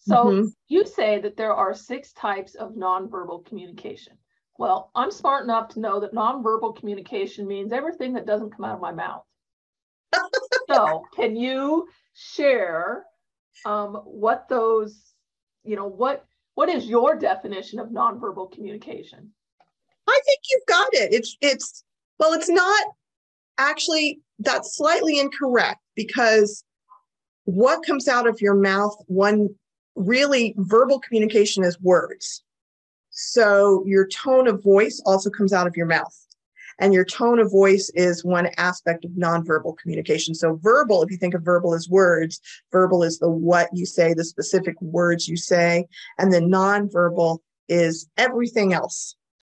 So mm-hmm. you say that there are six types of nonverbal communication. Well, I'm smart enough to know that nonverbal communication means everything that doesn't come out of my mouth. so, can you share um, what those, you know, what what is your definition of nonverbal communication? I think you've got it. It's it's well, it's not actually that's slightly incorrect because what comes out of your mouth one really verbal communication is words. So your tone of voice also comes out of your mouth. And your tone of voice is one aspect of nonverbal communication. So verbal if you think of verbal as words verbal is the what you say the specific words you say. And then nonverbal is everything else